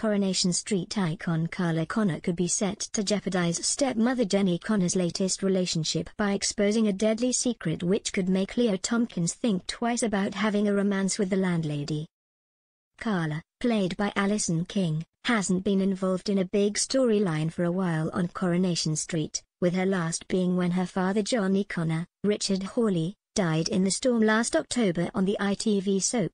Coronation Street icon Carla Connor could be set to jeopardize stepmother Jenny Connor's latest relationship by exposing a deadly secret which could make Leo Thompkins think twice about having a romance with the landlady. Carla, played by Alison King, hasn't been involved in a big storyline for a while on Coronation Street, with her last being when her father Johnny Connor, Richard Hawley, died in the storm last October on the ITV soap.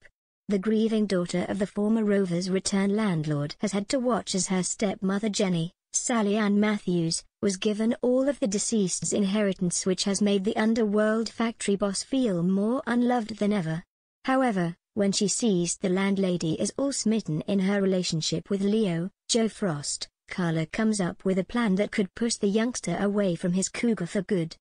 The grieving daughter of the former Rovers return landlord has had to watch as her stepmother Jenny, Sally Ann Matthews, was given all of the deceased's inheritance which has made the underworld factory boss feel more unloved than ever. However, when she sees the landlady is all smitten in her relationship with Leo, Joe Frost, Carla comes up with a plan that could push the youngster away from his cougar for good.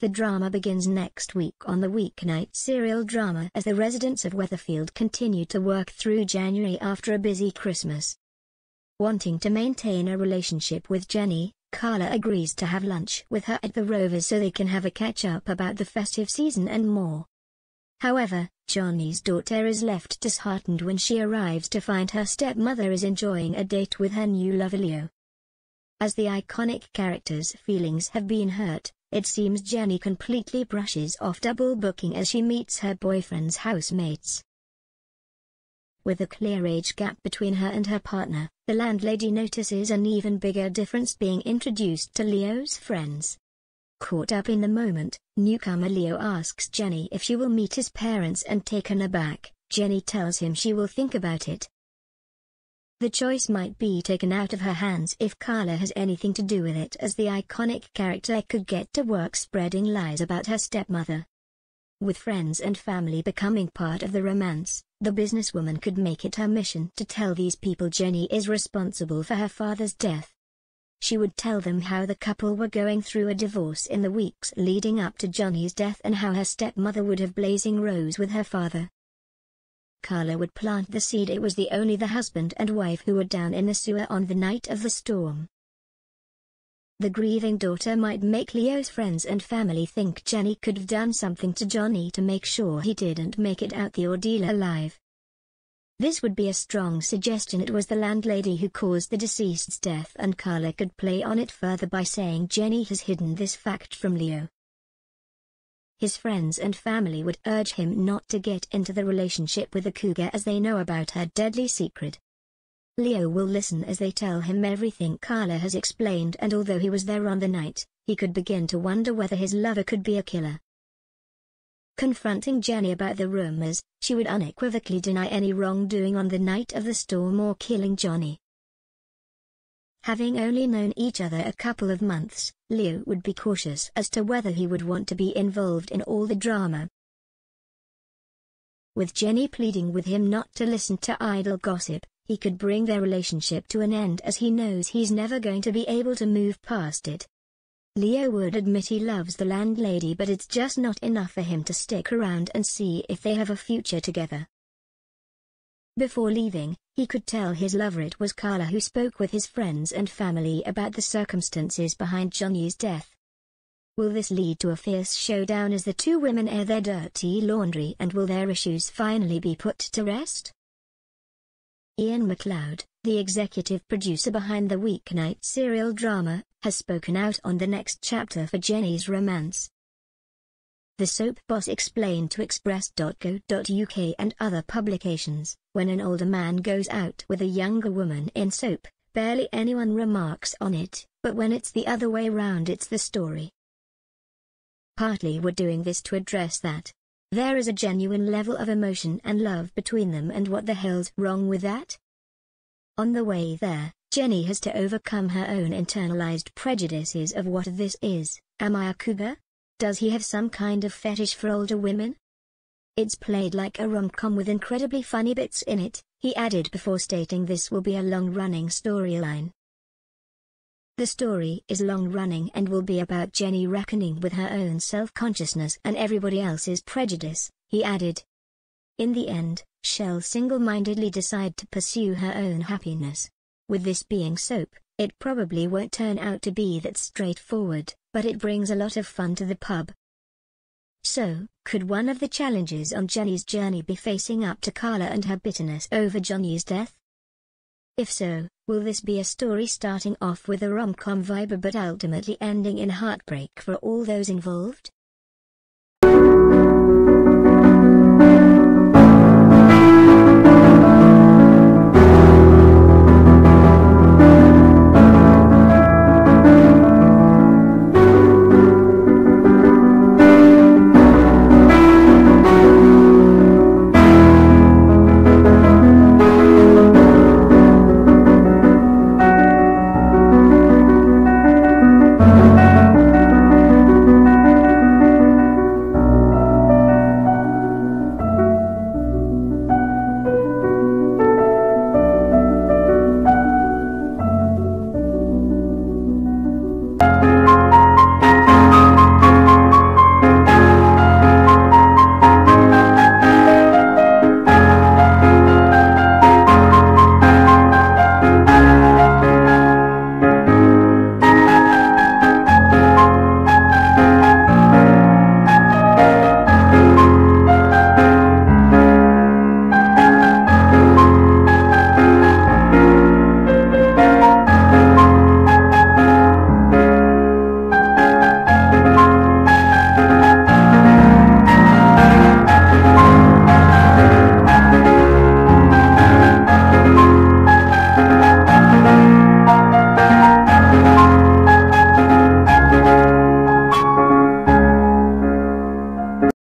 The drama begins next week on the weeknight serial drama as the residents of Weatherfield continue to work through January after a busy Christmas. Wanting to maintain a relationship with Jenny, Carla agrees to have lunch with her at the Rovers so they can have a catch-up about the festive season and more. However, Johnny's daughter is left disheartened when she arrives to find her stepmother is enjoying a date with her new lover Leo. As the iconic character's feelings have been hurt, it seems Jenny completely brushes off double booking as she meets her boyfriend's housemates. With a clear age gap between her and her partner, the landlady notices an even bigger difference being introduced to Leo's friends. Caught up in the moment, newcomer Leo asks Jenny if she will meet his parents and taken aback, Jenny tells him she will think about it. The choice might be taken out of her hands if Carla has anything to do with it as the iconic character could get to work spreading lies about her stepmother. With friends and family becoming part of the romance, the businesswoman could make it her mission to tell these people Jenny is responsible for her father's death. She would tell them how the couple were going through a divorce in the weeks leading up to Johnny's death and how her stepmother would have blazing rose with her father. Carla would plant the seed it was the only the husband and wife who were down in the sewer on the night of the storm. The grieving daughter might make Leo's friends and family think Jenny could have done something to Johnny to make sure he didn't make it out the ordeal alive. This would be a strong suggestion it was the landlady who caused the deceased's death and Carla could play on it further by saying Jenny has hidden this fact from Leo. His friends and family would urge him not to get into the relationship with the cougar as they know about her deadly secret. Leo will listen as they tell him everything Carla has explained and although he was there on the night, he could begin to wonder whether his lover could be a killer. Confronting Jenny about the rumors, she would unequivocally deny any wrongdoing on the night of the storm or killing Johnny. Having only known each other a couple of months, Leo would be cautious as to whether he would want to be involved in all the drama. With Jenny pleading with him not to listen to idle gossip, he could bring their relationship to an end as he knows he's never going to be able to move past it. Leo would admit he loves the landlady but it's just not enough for him to stick around and see if they have a future together. Before leaving, he could tell his lover it was Carla who spoke with his friends and family about the circumstances behind Johnny's death. Will this lead to a fierce showdown as the two women air their dirty laundry and will their issues finally be put to rest? Iain MacLeod, the executive producer behind the weeknight serial drama, has spoken out on the next chapter for Jenny's romance. The soap boss explained to Express.co.uk and other publications, when an older man goes out with a younger woman in soap, barely anyone remarks on it, but when it's the other way round it's the story. Partly we're doing this to address that. There is a genuine level of emotion and love between them and what the hell's wrong with that? On the way there, Jenny has to overcome her own internalized prejudices of what this is, am I a cougar? Does he have some kind of fetish for older women? It's played like a rom-com with incredibly funny bits in it, he added before stating this will be a long-running storyline. The story is long-running and will be about Jenny reckoning with her own self-consciousness and everybody else's prejudice, he added. In the end, she'll single-mindedly decide to pursue her own happiness. With this being soap, it probably won't turn out to be that straightforward, but it brings a lot of fun to the pub. So, could one of the challenges on Jenny's journey be facing up to Carla and her bitterness over Johnny's death? If so, will this be a story starting off with a rom-com vibe but ultimately ending in heartbreak for all those involved?